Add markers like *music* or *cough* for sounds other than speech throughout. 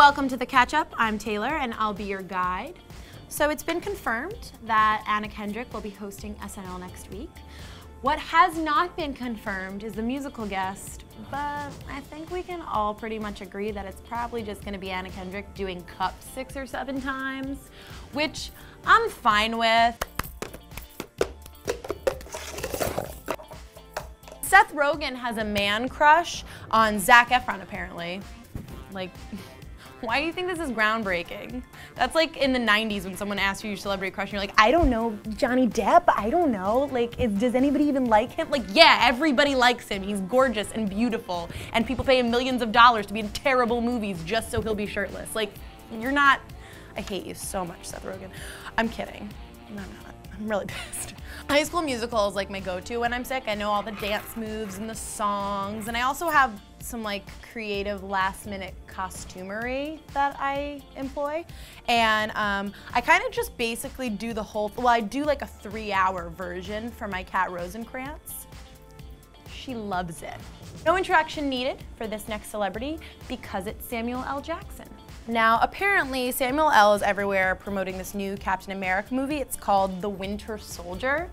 Welcome to the catch up. I'm Taylor and I'll be your guide. So it's been confirmed that Anna Kendrick will be hosting SNL next week. What has not been confirmed is the musical guest, but I think we can all pretty much agree that it's probably just gonna be Anna Kendrick doing Cup six or seven times, which I'm fine with. Seth Rogen has a man crush on Zac Efron apparently. Like, *laughs* why do you think this is groundbreaking? That's like in the 90s when someone asks you your celebrity crush and you're like, I don't know, Johnny Depp, I don't know. Like, is, does anybody even like him? Like, yeah, everybody likes him. He's gorgeous and beautiful. And people pay him millions of dollars to be in terrible movies just so he'll be shirtless. Like, you're not, I hate you so much, Seth Rogen. I'm kidding. No, I'm not. I'm really *laughs* pissed. High School Musical is like my go-to when I'm sick. I know all the dance moves and the songs, and I also have some like creative last-minute costumery that I employ. And um, I kind of just basically do the whole, well, I do like a three-hour version for my cat Rosencrantz. She loves it. No introduction needed for this next celebrity because it's Samuel L. Jackson. Now, apparently, Samuel L. is everywhere promoting this new Captain America movie. It's called The Winter Soldier.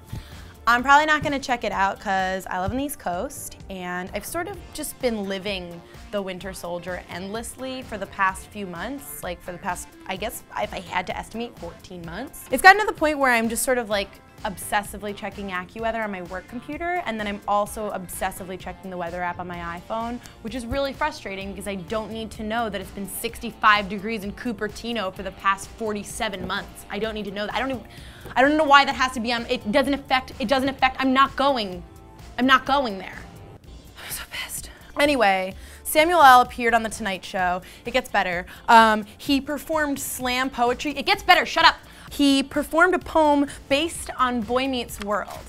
I'm probably not gonna check it out because I live on the East Coast and I've sort of just been living the Winter Soldier endlessly for the past few months, like for the past, I guess if I had to estimate, 14 months. It's gotten to the point where I'm just sort of like obsessively checking AccuWeather on my work computer, and then I'm also obsessively checking the weather app on my iPhone, which is really frustrating because I don't need to know that it's been 65 degrees in Cupertino for the past 47 months. I don't need to know that. I don't even, I don't know why that has to be on, it doesn't affect, it doesn't affect, I'm not going, I'm not going there. I'm so pissed. Anyway, Samuel L. appeared on The Tonight Show. It gets better. Um, he performed slam poetry. It gets better, shut up. He performed a poem based on Boy Meets World.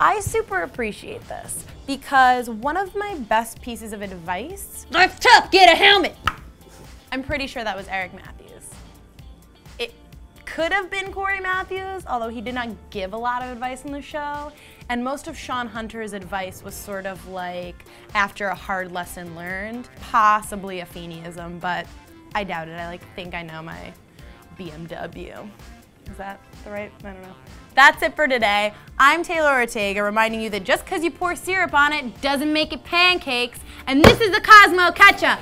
I super appreciate this because one of my best pieces of advice, that's tough, get a helmet. I'm pretty sure that was Eric Matthews. Could have been Cory Matthews, although he did not give a lot of advice on the show. And most of Shawn Hunter's advice was sort of like after a hard lesson learned, possibly a Feeneyism, but I doubt it. I like think I know my BMW. Is that the right? I don't know. That's it for today. I'm Taylor Ortega reminding you that just because you pour syrup on it doesn't make it pancakes. And this is the Cosmo Catch Up.